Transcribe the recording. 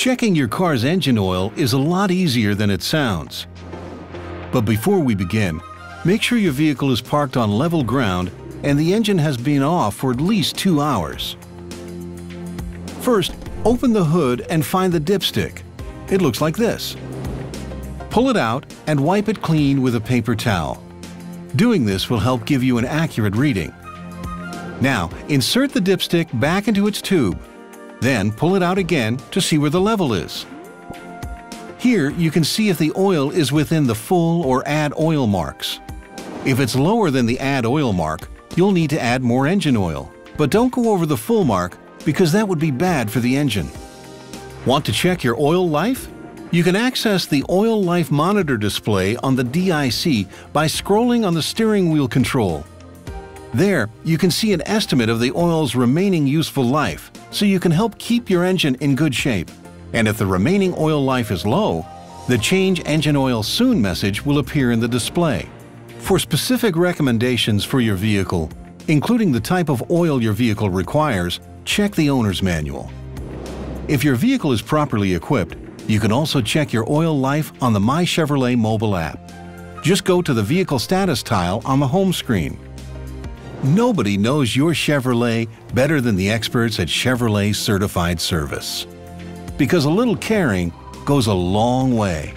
Checking your car's engine oil is a lot easier than it sounds. But before we begin, make sure your vehicle is parked on level ground and the engine has been off for at least two hours. First, open the hood and find the dipstick. It looks like this. Pull it out and wipe it clean with a paper towel. Doing this will help give you an accurate reading. Now, insert the dipstick back into its tube. Then pull it out again to see where the level is. Here you can see if the oil is within the full or add oil marks. If it's lower than the add oil mark, you'll need to add more engine oil. But don't go over the full mark because that would be bad for the engine. Want to check your oil life? You can access the Oil Life Monitor display on the DIC by scrolling on the steering wheel control. There, you can see an estimate of the oil's remaining useful life, so you can help keep your engine in good shape. And if the remaining oil life is low, the Change Engine Oil Soon message will appear in the display. For specific recommendations for your vehicle, including the type of oil your vehicle requires, check the owner's manual. If your vehicle is properly equipped, you can also check your oil life on the My Chevrolet mobile app. Just go to the Vehicle Status tile on the home screen. Nobody knows your Chevrolet better than the experts at Chevrolet Certified Service. Because a little caring goes a long way.